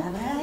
palabras.